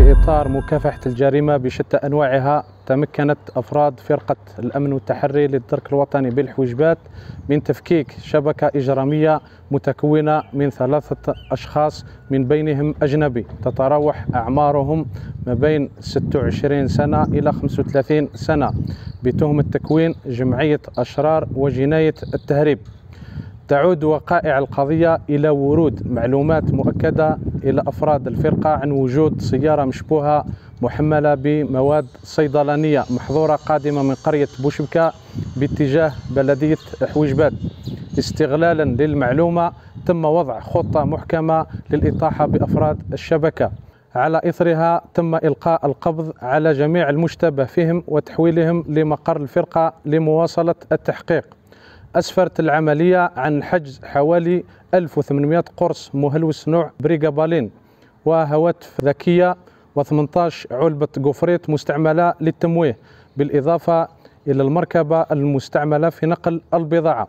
في إطار مكافحة الجريمة بشتى أنواعها تمكنت أفراد فرقة الأمن والتحري للدرك الوطني بالحويجبات من تفكيك شبكة إجرامية متكونة من ثلاثة أشخاص من بينهم أجنبي. تتراوح أعمارهم ما بين 26 سنة إلى 35 سنة بتهمة تكوين جمعية أشرار وجناية التهريب. تعود وقائع القضية إلى ورود معلومات مؤكدة إلى أفراد الفرقة عن وجود سيارة مشبوهة محملة بمواد صيدلانية محظورة قادمة من قرية بوشبكة باتجاه بلدية حويجبات استغلالا للمعلومة تم وضع خطة محكمة للإطاحة بأفراد الشبكة. على إثرها تم إلقاء القبض على جميع المشتبه فيهم وتحويلهم لمقر الفرقة لمواصلة التحقيق. أسفرت العملية عن حجز حوالي 1800 قرص مهلوس نوع بريغابالين وهواتف ذكية و18 علبة قفريت مستعملة للتمويه بالإضافة إلى المركبة المستعملة في نقل البضاعة.